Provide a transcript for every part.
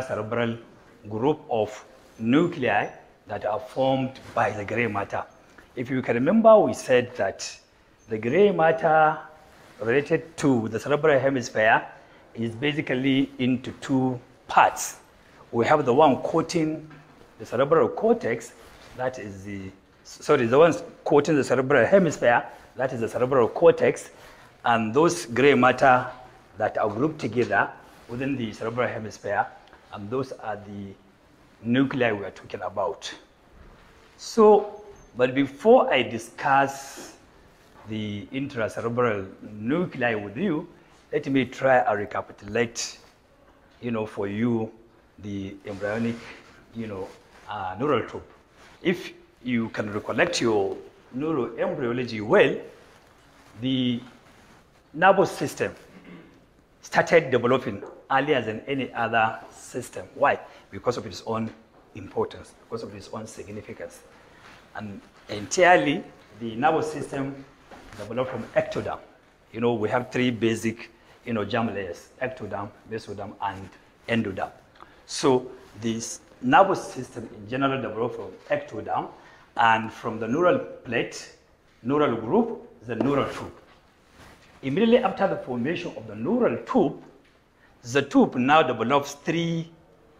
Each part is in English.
intracerebral group of nuclei that are formed by the gray matter. If you can remember, we said that the gray matter related to the cerebral hemisphere is basically into two parts. We have the one coating the cerebral cortex, that is the, sorry, the one coating the cerebral hemisphere, that is the cerebral cortex, and those gray matter that are grouped together within the cerebral hemisphere, and those are the nuclei we are talking about. So, but before I discuss the intracerebral nuclei with you, let me try and recapitulate, you know, for you the embryonic, you know, uh, neural tube. If you can recollect your neuroembryology well, the nervous system started developing earlier than any other system. Why? Because of its own importance, because of its own significance. And entirely, the nervous system developed from ectoderm. You know, we have three basic, you know, germ layers, ectoderm, mesoderm, and endoderm. So this nervous system in general developed from ectoderm, and from the neural plate, neural groove, the neural tube. Immediately after the formation of the neural tube, the tube now develops three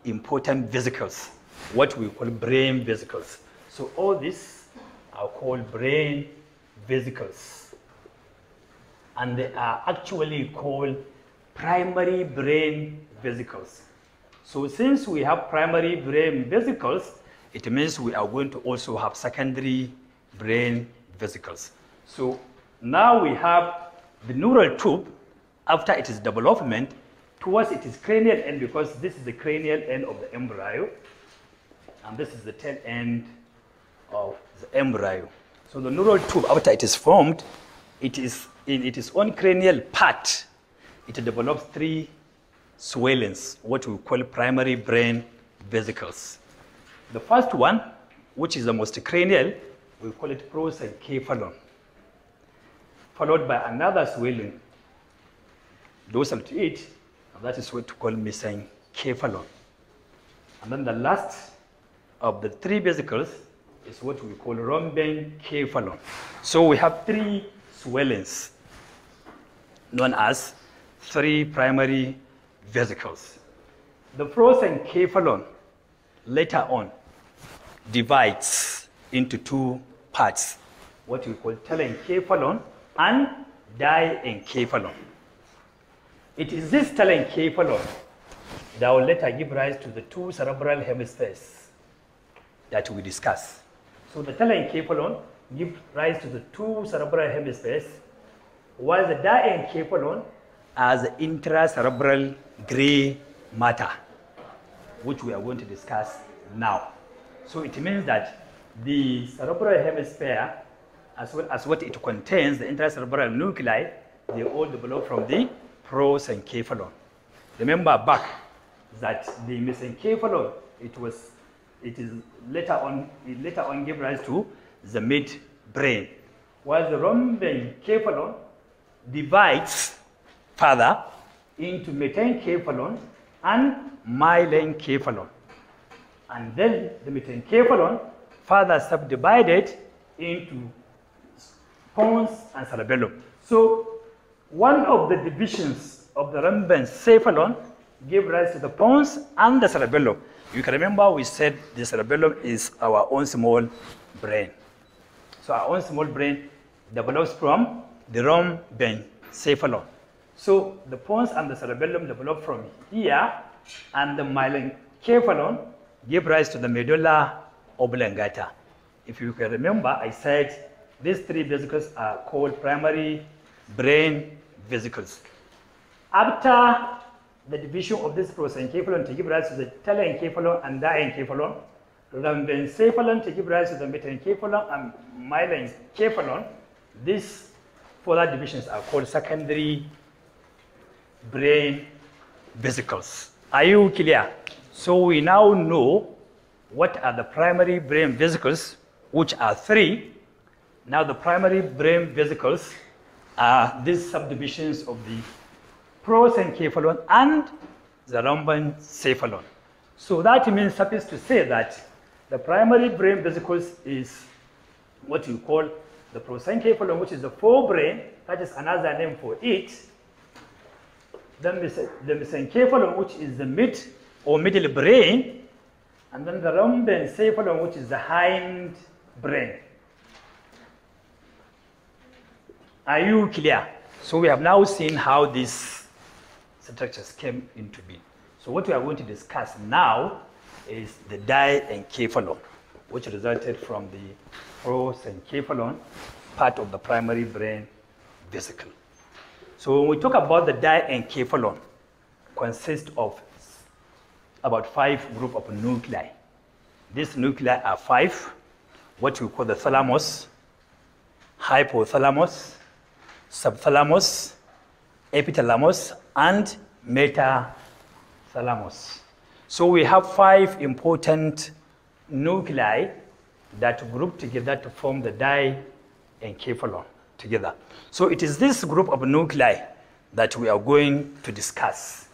important vesicles, what we call brain vesicles. So all these are called brain vesicles. And they are actually called primary brain vesicles. So since we have primary brain vesicles, it means we are going to also have secondary brain vesicles. So now we have the neural tube after its development towards its cranial end because this is the cranial end of the embryo and this is the tail end of the embryo. So the neural tube after it is formed, it is in its own cranial part, it develops three swellings, what we call primary brain vesicles. The first one, which is the most cranial, we call it prosencephalon, followed by another swelling, dorsal to it, that is what we call mesencephalon. And then the last of the three vesicles is what we call rhombencephalon. So we have three swellings known as three primary vesicles. The prosencephalon later on divides into two parts, what we call telencephalon and diencephalon. It is this telencephalon that will later give rise to the two cerebral hemispheres that we discuss. So the telencephalon gives rise to the two cerebral hemispheres, while the diencephalon as intracerebral gray matter, which we are going to discuss now. So it means that the cerebral hemisphere, as well as what it contains, the intracerebral nuclei, they all develop from the prosencephalon. Remember back that the mesencephalon, it was, it is later on, it later on gave rise to the midbrain, while the rhombencephalon divides further into metencephalon and myelencephalon. And then the metencephalon further subdivided into pons and cerebellum. So one of the divisions of the rhombencephalon gave rise to the pons and the cerebellum. You can remember we said the cerebellum is our own small brain. So our own small brain develops from the rhombencephalon. So the pons and the cerebellum develop from here, and the myelencephalon give rise to the medulla oblongata. If you can remember, I said these three vesicles are called primary brain vesicles. After the division of this process, prosencephalon to give rise to the telencephalon and diencephalon, rhombencephalon to give rise to the metencephalon and myelencephalon, these further divisions are called secondary brain vesicles. Are you clear? So we now know what are the primary brain vesicles, which are three. Now the primary brain vesicles are these subdivisions of the prosencephalon and the rhombencephalon. So that means suffice to say that the primary brain vesicles is what you call the prosencephalon, which is the forebrain, that is another name for it. Then the mesencephalon, which is the mid or middle brain, and then the rhombencephalon, which is the hind brain. Are you clear? So we have now seen how these structures came into being. So what we are going to discuss now is the diencephalon, which resulted from the prosencephalon, part of the primary brain vesicle. So when we talk about the diencephalon, consists of about five group of nuclei. These nuclei are five, what we call the thalamus, hypothalamus, subthalamus, epithalamus, and metathalamus. So we have five important nuclei that group together to form the diencephalon together. So it is this group of nuclei that we are going to discuss.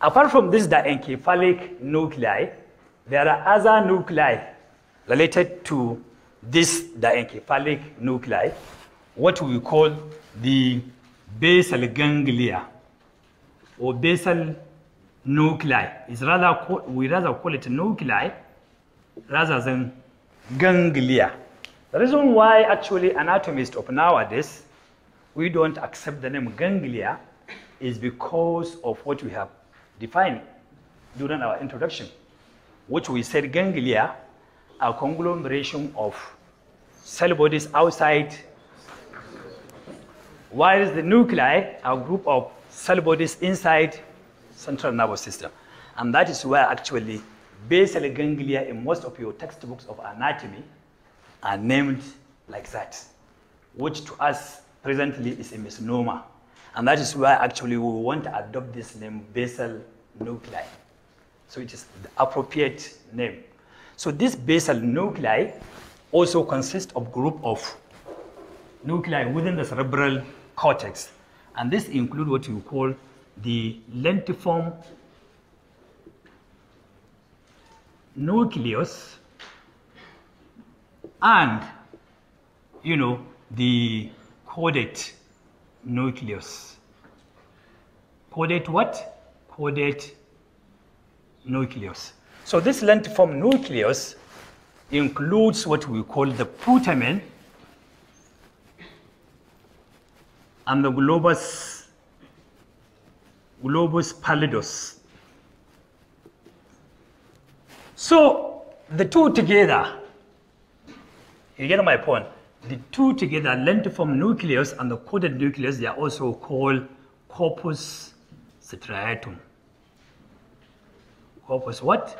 Apart from this diencephalic nuclei, there are other nuclei related to this diencephalic nuclei what we call the basal ganglia or basal nuclei. Is rather we rather call it nuclei rather than ganglia. The reason why actually anatomists of nowadays we don't accept the name ganglia is because of what we have defined during our introduction, which we said ganglia are conglomeration of cell bodies outside while the nuclei are a group of cell bodies inside central nervous system. And that is where actually basal ganglia in most of your textbooks of anatomy are named like that, which to us presently is a misnomer. And that is why actually we want to adopt this name basal nuclei. So it is the appropriate name. So this basal nuclei also consists of group of nuclei within the cerebral cortex. And this includes what you call the lentiform nucleus and, you know, the caudate nucleus. Caudate what? Caudate nucleus. So this lentiform nucleus includes what we call the putamen and the globus, globus pallidus. So the two together, you get my point? The two together, lentiform nucleus and the caudate nucleus, they are also called corpus striatum. Corpus what?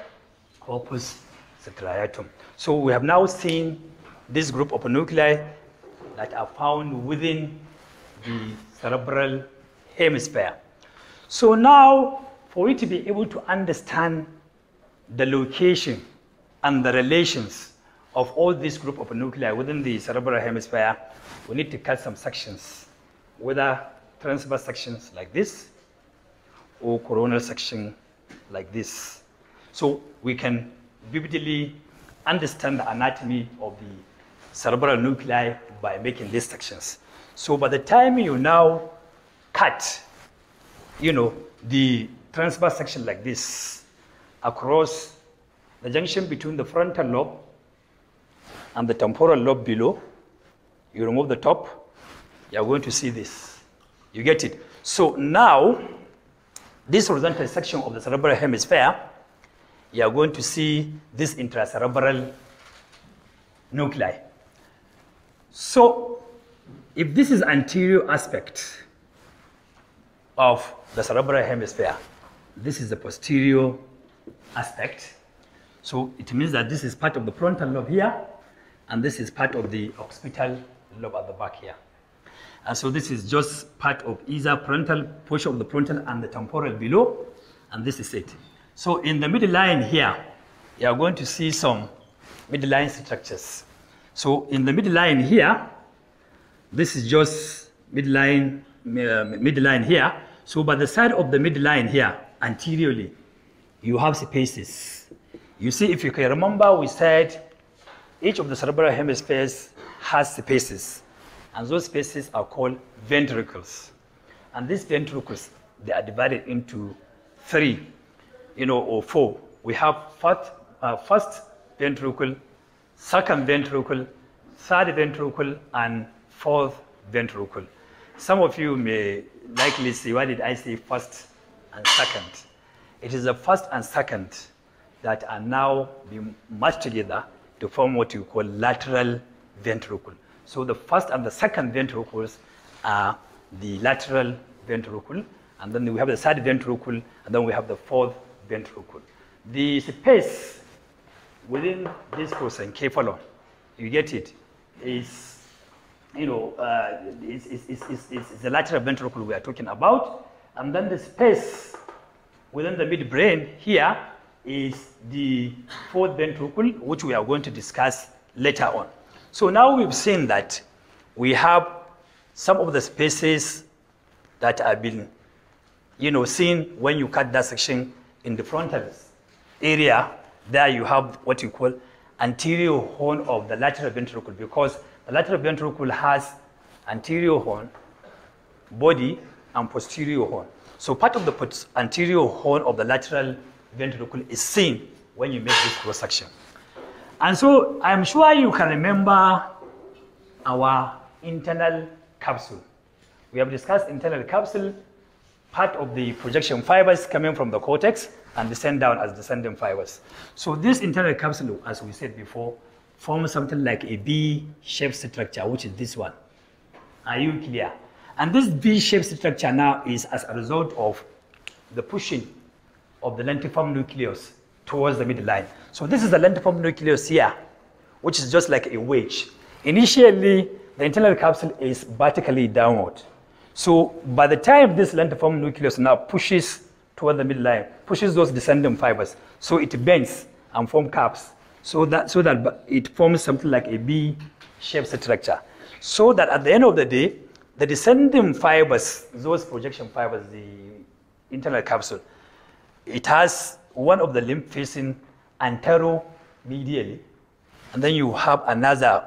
Corpus striatum. So we have now seen this group of nuclei that are found within the cerebral hemisphere. So now, for you to be able to understand the location and the relations of all this group of nuclei within the cerebral hemisphere, we need to cut some sections, whether transverse sections like this or coronal section like this. So we can vividly understand the anatomy of the cerebral nuclei by making these sections. So by the time you now cut, you know, the transverse section like this across the junction between the frontal lobe and the temporal lobe below, you remove the top, you're going to see this. You get it? So now, this horizontal section of the cerebral hemisphere, you are going to see this intracerebral nuclei. So if this is anterior aspect of the cerebral hemisphere, this is the posterior aspect. So it means that this is part of the frontal lobe here, and this is part of the occipital lobe at the back here. And so this is just part of either frontal portion of the frontal and the temporal below, and this is it. So in the midline here, you are going to see some midline structures. So in the midline here, this is just midline, uh, midline here. So by the side of the midline here, anteriorly, you have spaces. You see, if you can remember, we said each of the cerebral hemispheres has spaces, and those spaces are called ventricles. And these ventricles, they are divided into three, you know, or four. We have first, uh, first ventricle, second ventricle, third ventricle, and fourth ventricle. Some of you may likely see, why did I say first and second? It is the first and second that are now being merged together to form what you call lateral ventricle. So the first and the second ventricles are the lateral ventricle, and then we have the third ventricle, and then we have the fourth ventricle. The space within this prosencephalon, you get it, is, you know, uh, is the lateral ventricle we are talking about, and then the space within the midbrain here is the fourth ventricle, which we are going to discuss later on. So now we've seen that we have some of the spaces that have been, you know, seen when you cut that section in the frontal area. There you have what you call anterior horn of the lateral ventricle because the lateral ventricle has anterior horn, body, and posterior horn. So part of the anterior horn of the lateral ventricle is seen when you make this cross section. And so I'm sure you can remember our internal capsule. We have discussed internal capsule, part of the projection fibers coming from the cortex and descend down as descending fibers. So this internal capsule, as we said before, forms something like a V-shaped structure, which is this one. Are you clear? And this V-shaped structure now is as a result of the pushing of the lentiform nucleus towards the midline. So this is the lentiform nucleus here, which is just like a wedge. Initially, the internal capsule is vertically downward. So by the time this lentiform nucleus now pushes toward the midline, pushes those descending fibers, so it bends and forms caps, so that, so that it forms something like a V-shaped structure. So that at the end of the day, the descending fibers, those projection fibers, the internal capsule, it has one of the limb facing anteromedially, and then you have another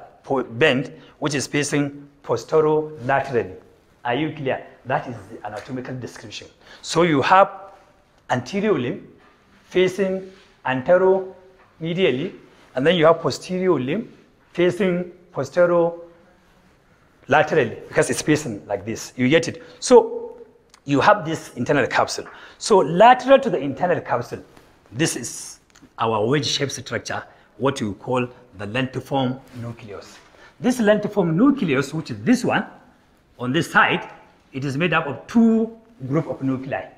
bend which is facing posterolaterally. Are you clear? That is the anatomical description. So you have anterior limb facing anteromedially, and then you have posterior limb facing posterior laterally because it's facing like this. You get it? So you have this internal capsule. So lateral to the internal capsule, this is our wedge-shaped structure, what you call the lentiform nucleus. This lentiform nucleus, which is this one, on this side, it is made up of two group of nuclei.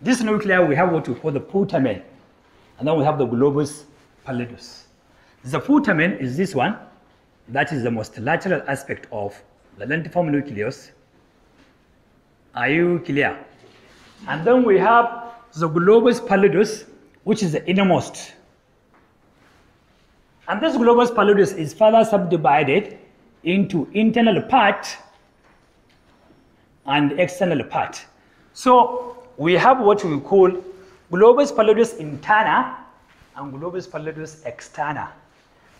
This nuclei, we have what we call the putamen, and then we have the globus pallidus. The putamen is this one, that is the most lateral aspect of the lentiform nucleus. Are you clear? And then we have the globus pallidus, which is the innermost. And this globus pallidus is further subdivided into internal part and external part. So we have what we call globus pallidus interna and globus pallidus externa.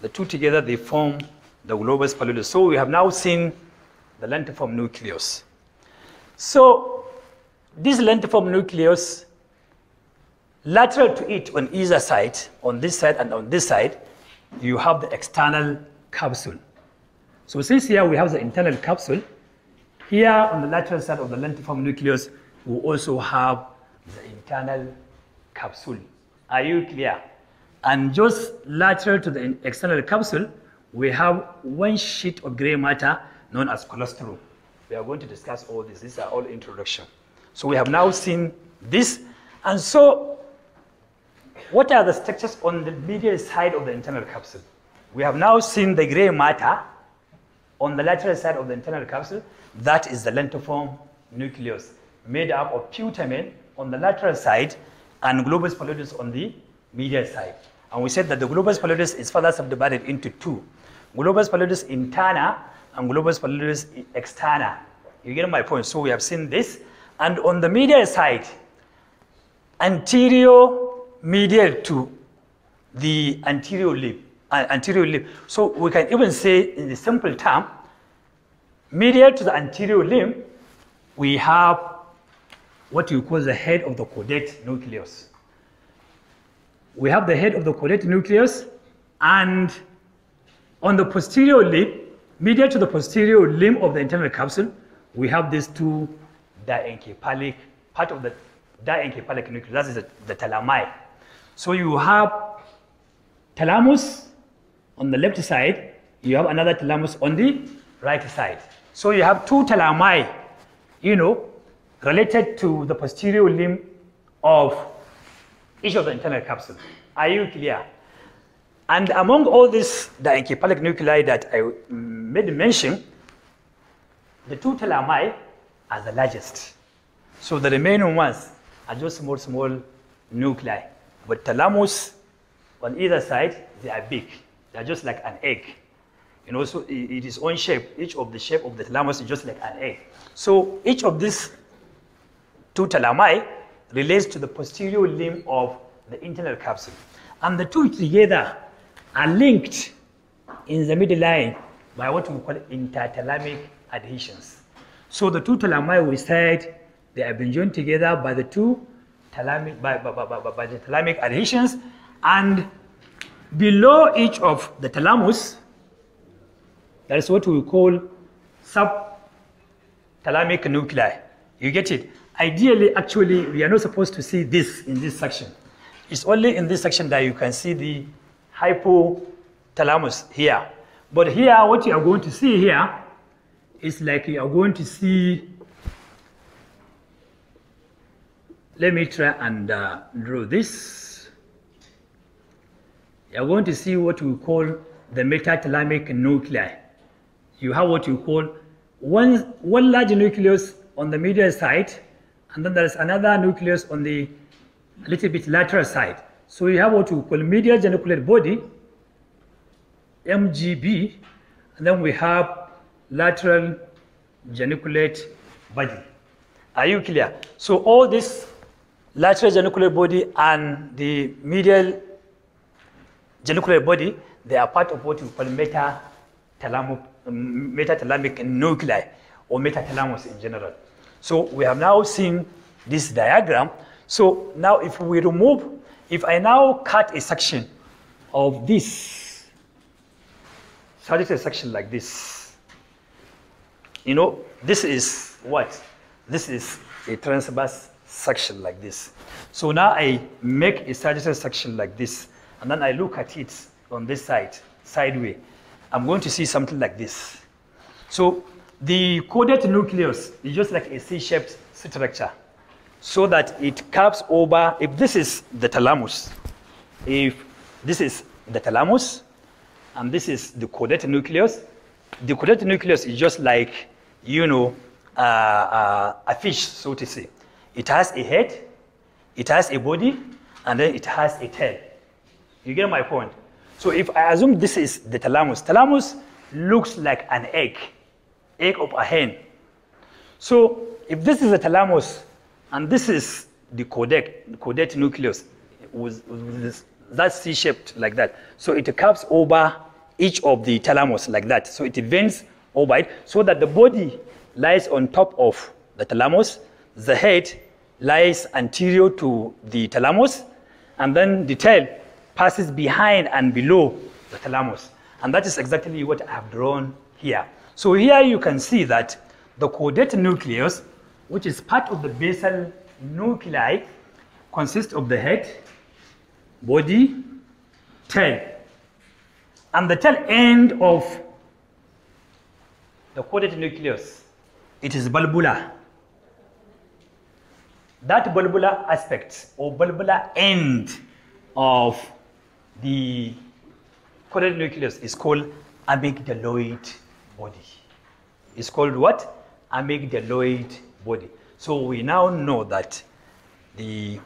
The two together, they form the globus pallidus. So we have now seen the lentiform nucleus. So this lentiform nucleus Lateral to it on either side, on this side and on this side, you have the external capsule. So since here we have the internal capsule, here on the lateral side of the lentiform nucleus, we also have the internal capsule. Are you clear? And just lateral to the external capsule, we have one sheet of gray matter known as claustrum. We are going to discuss all this. These are all introduction. So we have now seen this. And so what are the structures on the medial side of the internal capsule? We have now seen the gray matter on the lateral side of the internal capsule. That is the lentiform nucleus, made up of putamen on the lateral side and globus pallidus on the medial side. And we said that the globus pallidus is further subdivided into two. Globus pallidus interna and globus pallidus externa. You get my point? So we have seen this. And on the medial side, anterior medial to the anterior limb, uh, anterior limb. So we can even say in the simple term, medial to the anterior limb, we have what you call the head of the caudate nucleus. We have the head of the caudate nucleus and on the posterior limb, medial to the posterior limb of the internal capsule, we have these two diencephalic, part of the diencephalic nucleus, that is the, the thalami. So you have thalamus on the left side, you have another thalamus on the right side. So you have two thalami, you know, related to the posterior limb of each of the internal capsule. Are you clear? And among all these diencephalic nuclei that I made mention, the two thalami are the largest. So the remaining ones are just small, small nuclei. But thalamus on either side, they are big. They are just like an egg. You know, so it is own shape. Each of the shape of the thalamus is just like an egg. So each of these two thalami relates to the posterior limb of the internal capsule. And the two together are linked in the midline by what we call interthalamic adhesions. So the two thalami we said they have been joined together by the two thalamic by, by, by, by the thalamic adhesions and below each of the thalamus that is what we call subthalamic nuclei. You get it? Ideally, actually, we are not supposed to see this in this section. It's only in this section that you can see the hypothalamus here. But here, what you are going to see here is like you are going to see. Let me try and uh, draw this. You are going to see what we call the metathalamic nuclei. You have what you call one, one large nucleus on the medial side, and then there's another nucleus on the a little bit lateral side. So you have what we call medial geniculate body, MGB, and then we have lateral geniculate body. Are you clear? So all this lateral geniculate body and the medial geniculate body, they are part of what we call metathalamic, metathalamic nuclei or metathalamus in general. So we have now seen this diagram. So now if we remove, if I now cut a section of this, sagittal section like this, you know, this is what? This is a transverse section like this. So now I make a sagittal section like this, and then I look at it on this side, sideway. I'm going to see something like this. So the caudate nucleus is just like a C-shaped structure so that it curves over, if this is the thalamus, if this is the thalamus, and this is the caudate nucleus, the caudate nucleus is just like, you know, uh, uh, a fish, so to say. It has a head, it has a body, and then it has a tail. You get my point? So if I assume this is the thalamus, thalamus looks like an egg, of a hen. So if this is the thalamus and this is the caudate, caudate nucleus with, with this, that's C-shaped like that. So it curves over each of the thalamus like that. So it bends over it so that the body lies on top of the thalamus, the head lies anterior to the thalamus, and then the tail passes behind and below the thalamus. And that is exactly what I have drawn here. So here you can see that the caudate nucleus, which is part of the basal nuclei, consists of the head, body, tail. And the tail end of the caudate nucleus, it is bulbula. That bulbula aspect or bulbula end of the caudate nucleus is called amygdaloid body. It's called what? Amygdaloid body. So we now know that the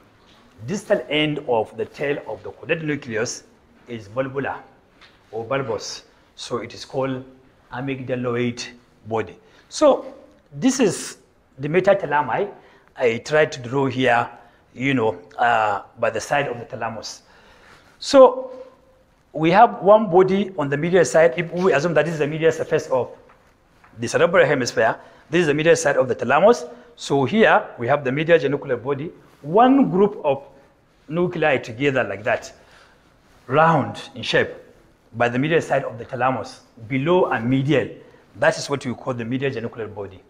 distal end of the tail of the caudate nucleus is bulbular or bulbous. So it is called amygdaloid body. So this is the metathalami I tried to draw here you know, uh, by the side of the thalamus. So we have one body on the medial side. If we assume that this is the medial surface of the cerebral hemisphere, this is the medial side of the thalamus. So here we have the medial genicular body, one group of nuclei together like that, round in shape by the medial side of the thalamus, below and medial. That is what we call the medial genicular body.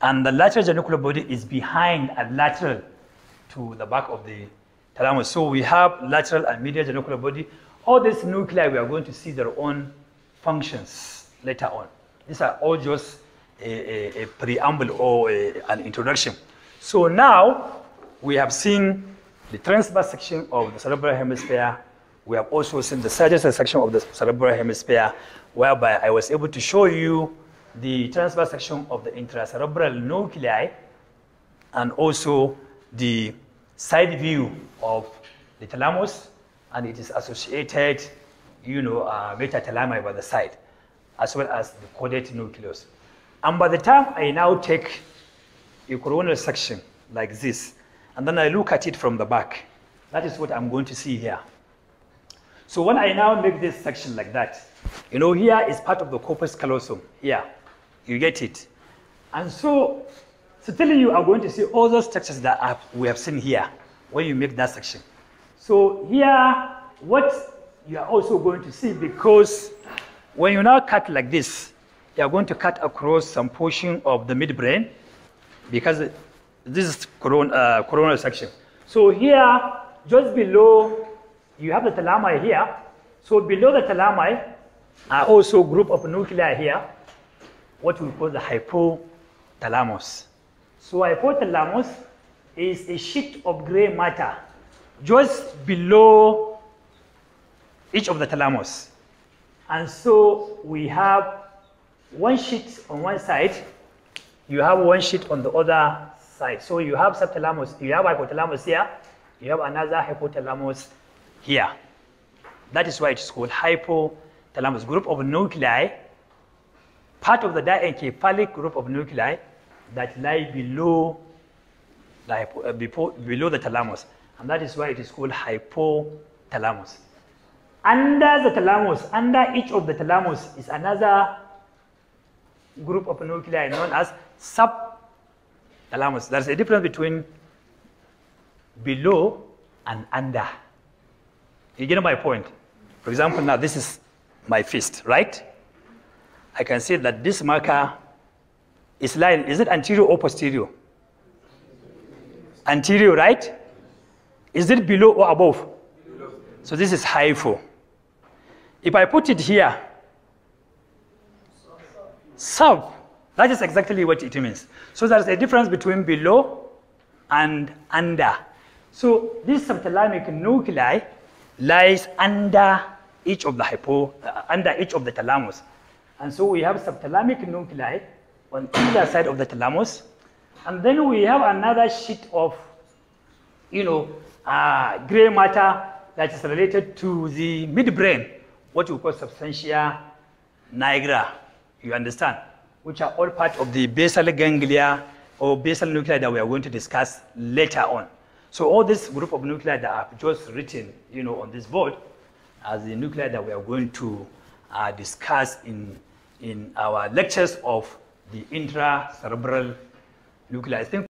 And the lateral genicular body is behind and lateral to the back of the thalamus. So we have lateral and medial genicular body. All these nuclei, we are going to see their own functions later on. These are all just a, a, a preamble or a, an introduction. So now we have seen the transverse section of the cerebral hemisphere. We have also seen the sagittal section of the cerebral hemisphere, whereby I was able to show you the transverse section of the intracerebral nuclei and also the side view of the thalamus and it is associated, you know, uh, metathalami by the side, as well as the caudate nucleus. And by the time I now take a coronal section like this, and then I look at it from the back, that is what I'm going to see here. So when I now make this section like that, you know, here is part of the corpus callosum, here. You get it? And so, telling you, I'm going to see all those structures that we have seen here when you make that section. So here, what you are also going to see, because when you now cut like this, you are going to cut across some portion of the midbrain, because this is uh, coronal section. So here, just below, you have the thalami here. So below the thalami are also group of nuclei here, what we call the hypothalamus. So hypothalamus is a sheet of gray matter just below each of the thalamus. And so we have one sheet on one side, you have one sheet on the other side. So you have subthalamus, you have hypothalamus here, you have another hypothalamus here. That is why it is called hypothalamus, group of nuclei, part of the diencephalic group of nuclei that lie below the, uh, below the thalamus. And that is why it is called hypothalamus. Under the thalamus, under each of the thalamus is another group of nuclei known as subthalamus. There's a difference between below and under. You get my point? For example, now this is my fist, right? I can say that this marker is lying, is it anterior or posterior? Anterior, right? Is it below or above? Below. So this is hypo. If I put it here, sub, that is exactly what it means. So there's a difference between below and under. So this subthalamic nuclei lies under each of the hypo, uh, under each of the thalamus. And so we have subthalamic nuclei on either side of the thalamus. And then we have another sheet of, you know, uh, gray matter that is related to the midbrain, what we call substantia nigra. You understand? Which are all part of the basal ganglia or basal nuclei that we are going to discuss later on. So all this group of nuclei that I've just written, you know, on this board, as the nuclei that we are going to uh, discuss in in our lectures of the intracerebral think